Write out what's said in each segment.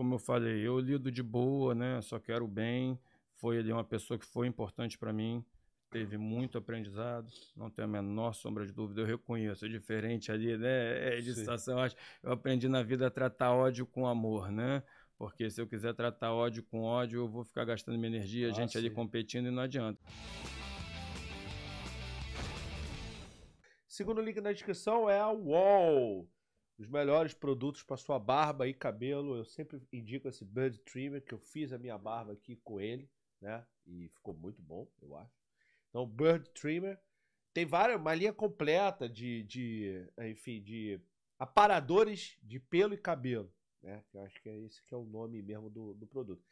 como eu falei, eu lido de boa, né? Só quero o bem. Foi ali uma pessoa que foi importante para mim. Teve muito aprendizado, não tenho a menor sombra de dúvida. Eu reconheço, é diferente ali, né? É de situação, eu acho. Eu aprendi na vida a tratar ódio com amor, né? Porque se eu quiser tratar ódio com ódio, eu vou ficar gastando minha energia, a ah, gente sim. ali competindo e não adianta. Segundo link na descrição é a Wall. Os melhores produtos para sua barba e cabelo. Eu sempre indico esse Bird Trimmer, que eu fiz a minha barba aqui com ele, né? E ficou muito bom, eu acho. Então, Bird Trimmer. Tem várias, uma linha completa de, de enfim, de aparadores de pelo e cabelo né? Eu acho que é esse que é o nome mesmo do, do produto.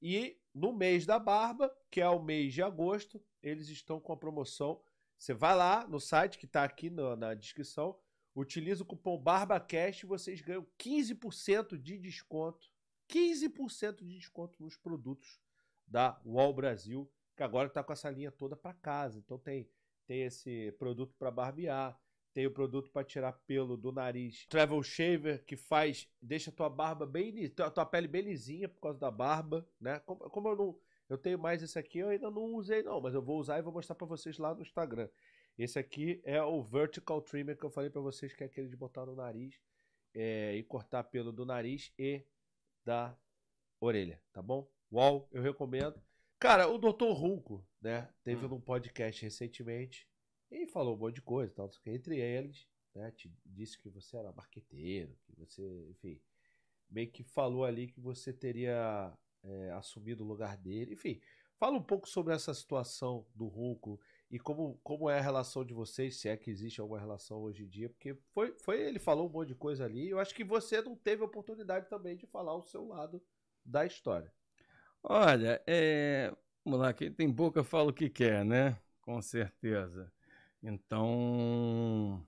E no mês da barba, que é o mês de agosto, eles estão com a promoção. Você vai lá no site que está aqui na descrição, utiliza o cupom BarbaCast e vocês ganham 15% de desconto. 15% de desconto nos produtos da Wall Brasil, que agora está com essa linha toda para casa. Então tem, tem esse produto para barbear, tem o produto para tirar pelo do nariz. Travel Shaver, que faz, deixa tua barba bem, tua, tua pele bem lisinha por causa da barba, né? Como, como eu não, eu tenho mais esse aqui, eu ainda não usei não, mas eu vou usar e vou mostrar para vocês lá no Instagram. Esse aqui é o Vertical Trimmer que eu falei para vocês que é aquele de botar no nariz é, e cortar pelo do nariz e da orelha, tá bom? Uau, eu recomendo. Cara, o Dr. Runco, né, teve hum. num podcast recentemente e falou um monte de coisa, tal, entre eles, né, te disse que você era marqueteiro, que você, enfim, meio que falou ali que você teria é, assumido o lugar dele, enfim. Fala um pouco sobre essa situação do Runco e como, como é a relação de vocês, se é que existe alguma relação hoje em dia, porque foi, foi ele falou um monte de coisa ali, eu acho que você não teve oportunidade também de falar o seu lado da história. Olha, é, vamos lá, quem tem boca fala o que quer, né? Com certeza. Então,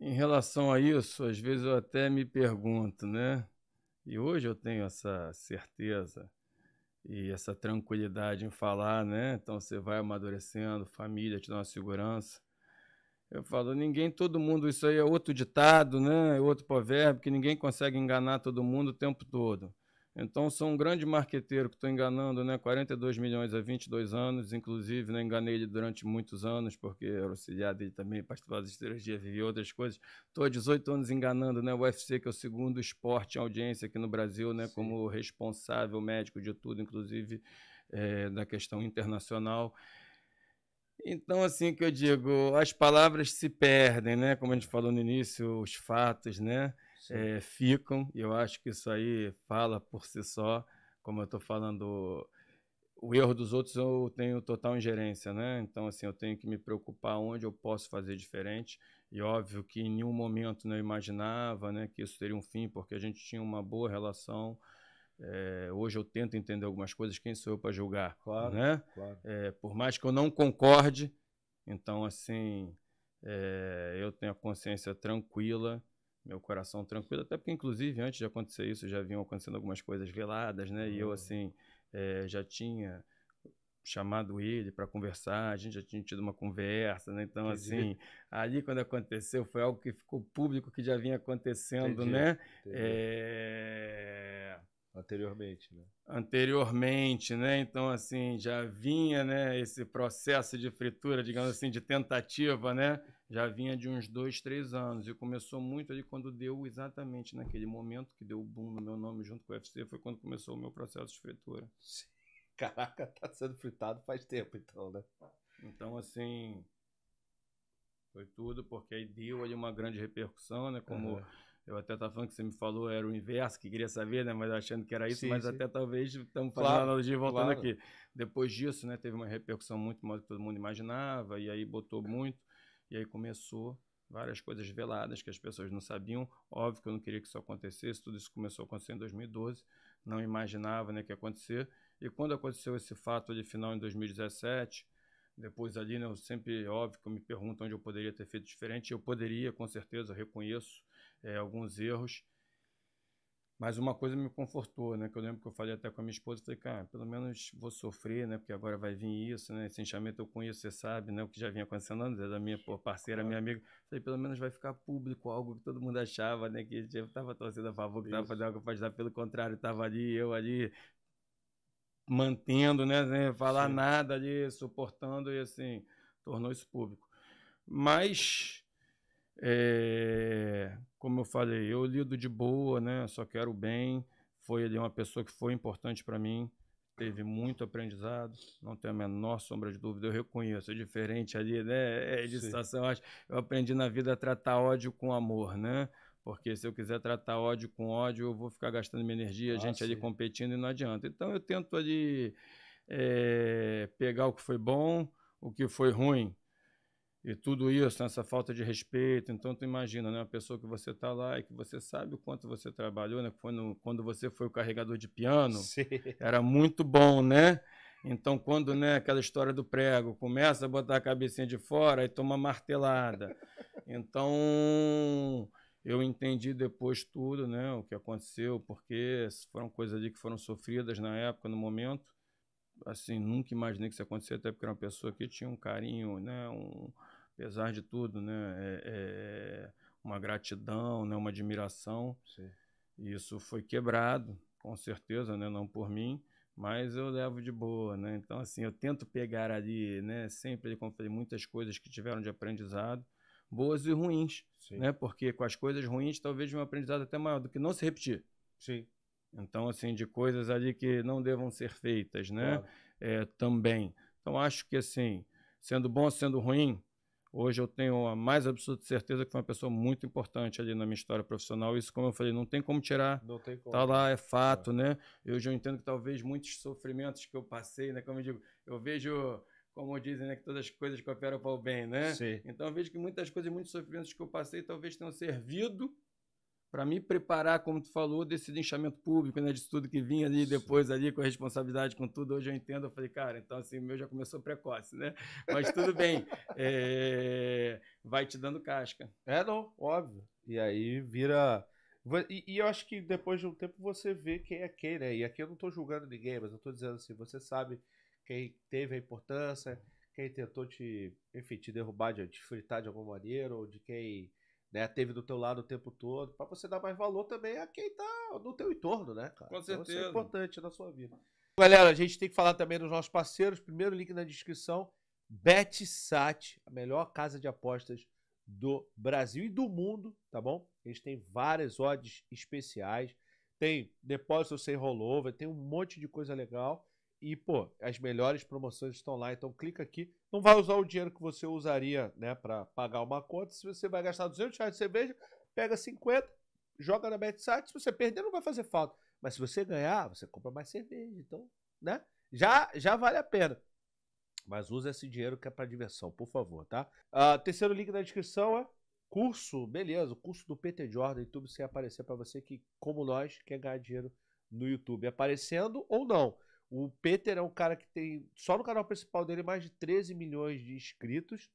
em relação a isso, às vezes eu até me pergunto, né? E hoje eu tenho essa certeza e essa tranquilidade em falar, né? Então você vai amadurecendo, família te dá uma segurança. Eu falo, ninguém, todo mundo, isso aí é outro ditado, né? É outro provérbio, que ninguém consegue enganar todo mundo o tempo todo. Então, sou um grande marqueteiro que estou enganando, né? 42 milhões há 22 anos, inclusive, né? enganei ele durante muitos anos, porque era auxiliar dele também, participava de cirurgia, vivia outras coisas. Estou há 18 anos enganando né? o UFC, que é o segundo esporte em audiência aqui no Brasil, né? como responsável médico de tudo, inclusive é, da questão internacional. Então, assim que eu digo, as palavras se perdem, né? Como a gente falou no início, os fatos, né? É, ficam, e eu acho que isso aí fala por si só, como eu estou falando, o erro dos outros eu tenho total ingerência, né? Então, assim, eu tenho que me preocupar onde eu posso fazer diferente, e óbvio que em nenhum momento né, eu imaginava né, que isso teria um fim, porque a gente tinha uma boa relação, é, hoje eu tento entender algumas coisas, quem sou eu para julgar? Claro, né? claro. É, por mais que eu não concorde, então, assim, é, eu tenho a consciência tranquila meu coração tranquilo, até porque, inclusive, antes de acontecer isso, já vinham acontecendo algumas coisas veladas, né? Uhum. E eu, uhum. assim, é, já tinha chamado ele para conversar, a gente já tinha tido uma conversa, né? Então, Entendi. assim, ali quando aconteceu, foi algo que ficou público, que já vinha acontecendo, Entendi. né? Entendi. É... Anteriormente, né? Anteriormente, né? Então, assim, já vinha, né, esse processo de fritura, digamos assim, de tentativa, né? Já vinha de uns dois, três anos. E começou muito ali quando deu exatamente naquele momento que deu o boom no meu nome junto com o UFC, foi quando começou o meu processo de fritura. Caraca, tá sendo fritado faz tempo, então, né? Então, assim, foi tudo, porque aí deu ali uma grande repercussão, né? Como... Eu até estava falando que você me falou, era o inverso, que queria saber, né? Mas achando que era isso, sim, mas sim. até talvez estamos fazendo claro, analogia voltando claro. aqui. Depois disso, né, teve uma repercussão muito maior do que todo mundo imaginava, e aí botou muito, e aí começou várias coisas veladas que as pessoas não sabiam. Óbvio que eu não queria que isso acontecesse, tudo isso começou a acontecer em 2012, não imaginava né, que ia acontecer. E quando aconteceu esse fato de final em 2017, depois ali, né, eu sempre, óbvio, que me pergunto onde eu poderia ter feito diferente. Eu poderia, com certeza, reconheço é, alguns erros. Mas uma coisa me confortou, né? Que eu lembro que eu falei até com a minha esposa, falei, cara, pelo menos vou sofrer, né? Porque agora vai vir isso, né? Esse enxamento eu conheço, você sabe, né? O que já vinha acontecendo antes, da minha parceira, minha amiga. Falei, pelo menos vai ficar público algo que todo mundo achava, né? Que eu tava torcendo a favor, que tava fazendo algo para ajudar, pelo contrário, tava ali, eu ali, mantendo, né? né falar Sim. nada ali, suportando e assim, tornou isso público. Mas é, como eu falei, eu lido de boa, né? Só quero o bem. Foi ali uma pessoa que foi importante para mim. Teve muito aprendizado, não tenho a menor sombra de dúvida. Eu reconheço, é diferente ali, né? É de situação, eu acho. Eu aprendi na vida a tratar ódio com amor, né? Porque se eu quiser tratar ódio com ódio, eu vou ficar gastando minha energia, a ah, gente sim. ali competindo e não adianta. Então eu tento ali é, pegar o que foi bom, o que foi ruim, e tudo isso, essa falta de respeito. Então, tu imagina, né? Uma pessoa que você tá lá e que você sabe o quanto você trabalhou, né? Quando, quando você foi o carregador de piano, Sim. era muito bom, né? Então, quando, né, aquela história do prego, começa a botar a cabecinha de fora e toma martelada. Então, eu entendi depois tudo, né, o que aconteceu, porque foram coisas ali que foram sofridas na época, no momento. Assim, nunca imaginei que isso acontecesse, até porque era uma pessoa que tinha um carinho, né, um, apesar de tudo, né, é, é uma gratidão, né, uma admiração. Sim. Isso foi quebrado, com certeza, né, não por mim, mas eu levo de boa, né? Então assim, eu tento pegar ali, né, sempre como falei, muitas coisas que tiveram de aprendizado, boas e ruins, Sim. né? Porque com as coisas ruins talvez um aprendizado até maior do que não se repetir. Sim. Então assim, de coisas ali que não devam ser feitas, né? Claro. É, também. Então acho que assim, sendo bom, sendo ruim, Hoje eu tenho a mais absoluta certeza que foi uma pessoa muito importante ali na minha história profissional. Isso, como eu falei, não tem como tirar. Não tem como. Tá lá, é fato, é. né? Eu já entendo que talvez muitos sofrimentos que eu passei, né? Como eu digo, eu vejo, como dizem, né? Que todas as coisas cooperam para o bem, né? Sim. Então eu vejo que muitas coisas, muitos sofrimentos que eu passei, talvez tenham servido para me preparar, como tu falou, desse linchamento público, né, disso tudo que vinha ali depois ali com a responsabilidade com tudo, hoje eu entendo, eu falei, cara, então assim, o meu já começou precoce, né? Mas tudo bem, é... vai te dando casca. É, não, óbvio. E aí vira... E, e, eu acho que depois de um tempo você vê quem é quem, né? E aqui eu não estou julgando ninguém, mas eu estou dizendo assim, você sabe quem teve a importância, quem tentou te, enfim, te derrubar, de, te fritar de alguma maneira, ou de quem né, teve do teu lado o tempo todo, para você dar mais valor também a quem tá no teu entorno, né, cara? Com certeza. Então, isso é importante na sua vida. Galera, a gente tem que falar também dos nossos parceiros. Primeiro link na descrição, BetSat, a melhor casa de apostas do Brasil e do mundo, tá bom? Gente tem várias odds especiais, tem depósito sem rollover, tem um monte de coisa legal. E, pô, as melhores promoções estão lá, então clica aqui. Não vai usar o dinheiro que você usaria, né, para pagar uma conta. Se você vai gastar 200 reais de cerveja, pega 50, joga na BetSat. Se você perder, não vai fazer falta. Mas se você ganhar, você compra mais cerveja. Então, né? Já, já vale a pena. Mas usa esse dinheiro que é para diversão, por favor, tá? Uh, terceiro link na descrição é curso, beleza, o curso do PT Jordan, YouTube, sem aparecer para você que, como nós, quer ganhar dinheiro no YouTube, aparecendo ou não. O Peter é um cara que tem, só no canal principal dele, mais de 13 milhões de inscritos.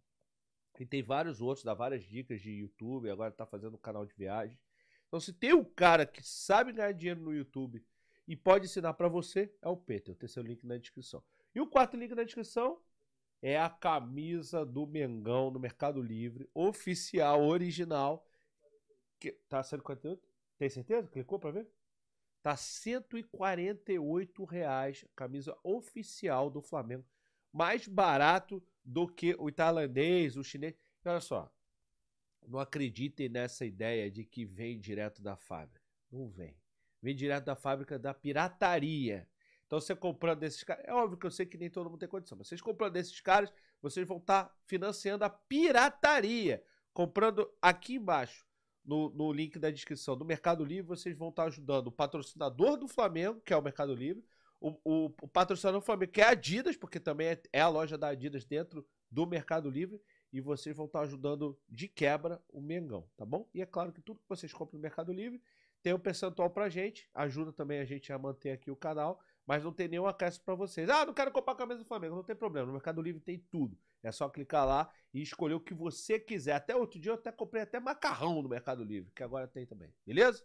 E tem vários outros, dá várias dicas de YouTube, agora tá fazendo um canal de viagem. Então, se tem um cara que sabe ganhar dinheiro no YouTube e pode ensinar para você, é o Peter. O terceiro link na descrição. E o quarto link na descrição é a camisa do Mengão no Mercado Livre, oficial, original. Que, tá sendo quanto? Tem certeza? Clicou para ver? Tá 148 reais, camisa oficial do Flamengo. Mais barato do que o tailandês, o chinês. E olha só, não acreditem nessa ideia de que vem direto da fábrica. Não vem. Vem direto da fábrica da pirataria. Então, você comprando desses caras. É óbvio que eu sei que nem todo mundo tem condição, mas vocês comprando desses caras, vocês vão estar tá financiando a pirataria. Comprando aqui embaixo no, no link da descrição do Mercado Livre, vocês vão estar ajudando o patrocinador do Flamengo, que é o Mercado Livre, o, o, o patrocinador do Flamengo, que é a Adidas, porque também é, é, a loja da Adidas dentro do Mercado Livre, e vocês vão estar ajudando de quebra o Mengão, tá bom? E é claro que tudo que vocês compram no Mercado Livre tem um percentual pra gente, ajuda também a gente a manter aqui o canal, mas não tem nenhum acréscimo para vocês. Ah, não quero comprar a camisa do Flamengo, não tem problema, no Mercado Livre tem tudo. É só clicar lá e escolher o que você quiser. Até outro dia eu até comprei até macarrão no Mercado Livre, que agora tem também. Beleza?